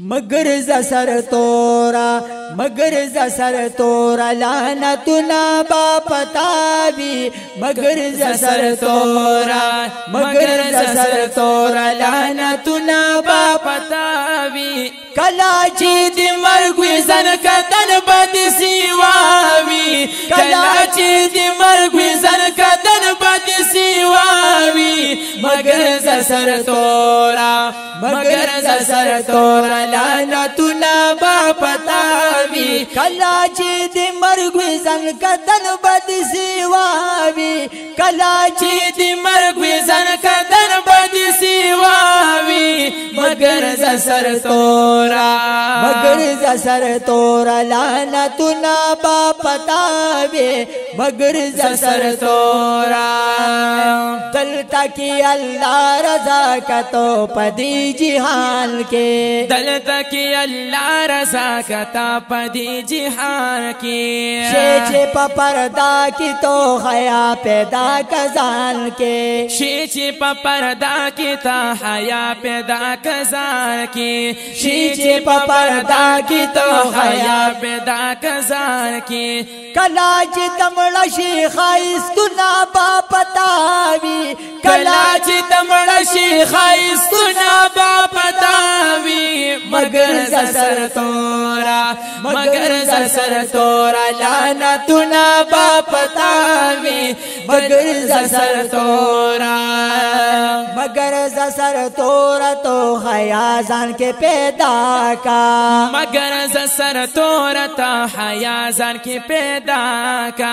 मगर जसर तोरा मगर जसर तोरा लाना तुना बापतावी मगर जसर तोरा मगर जसर तोरा लाना तुना बापतावी कलाची दी मरगुई सन कतन बद सिवावी कलाची दी मरगुई सन سر تور لعنتنا با پتاوی کلا چې د مرګ زن کتن بد سیواوی کلا چې د مرګ زن کتن بد سیواوی मगर जसर तोरा मगर जसर तोरा लाना तू ना तावे मगर जसर तोरा दलता की अल्लाह रजा का तो पदी जिहान के दलता की अल्लाह रजा का तो पदी जिहान के छे पपरदा की तो हया पैदा कजान के छे पपरदा की तो हया पैदा دا کزار کی شی چې په پردا کی تو حیا پیدا کزار کی کلا چې تمړ شي خایستونه با پتاوی کلا چې تمړ شي خایستونه مگر زسر تورا مگر زسر تورا لعنتنا باپتاوی مگر زسر تورا مگر زسر تورا تو حیا ځان کې پیدا کا مگر زسر تورا ته حیا ځان پیدا کا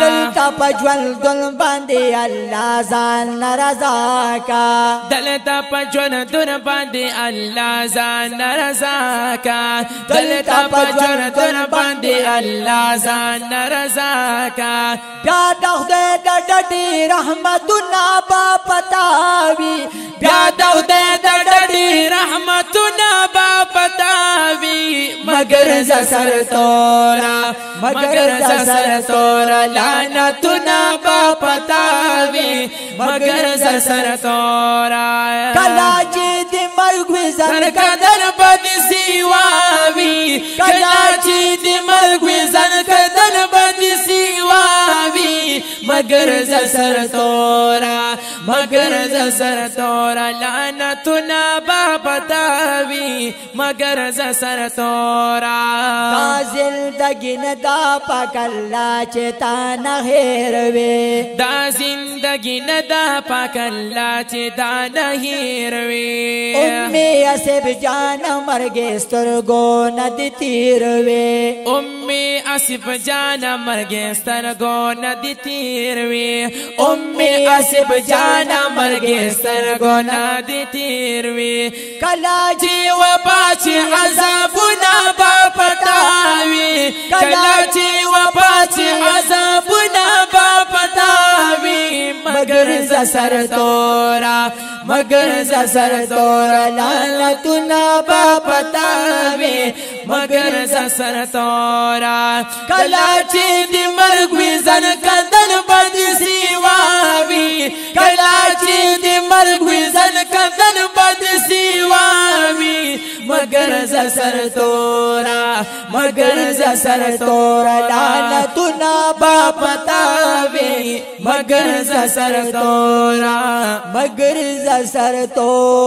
دلته پجوال دل باندې الله ځان ناراضا کا دلته پجوال دل باندې الله ځان ناراضا رضا کا دلتا پجر تن باندې الله ځان رضا کا بیا د خدای د ډډي رحمتونه با پتاوي بیا د خدای د ډډي رحمتونه با پتاوي مگر ز سر تورا مگر ز سر تورا لعنتونه با پتاوي مگر ز سر تورا کلا چې Mas a brincadeira pode ser مگر ز سر تورا مگر ز سر تورا لعنت نا با پتاوی مگر ز سر تورا تا زندگی ندا پاک الله چې تا نه هیروي دا زندگی ندا پاک الله چې تا نه هیروي امي اسب جان مرګ سترګو ندي تیروي امي اسب جان مرګ سترګو ندي تیر تیر وی ام اسب جانا مرګ سرګونا دی تیر وی کلا جی و پاچ عذابنا با پتاوی کلا جی و پاچ عذابنا با پتاوی مگر ز سر تورا مگر ز سر تورا لعنتنا با پتاوی مگر زسر تورا کلا چې دی مرګ وی زن کندن باندې وی کلا چې دی مرګ وی زن کندن باندې وی مگر زسر تورا مگر زسر تورا نا با پتاوی مگر زسر تورا مگر زسر تورا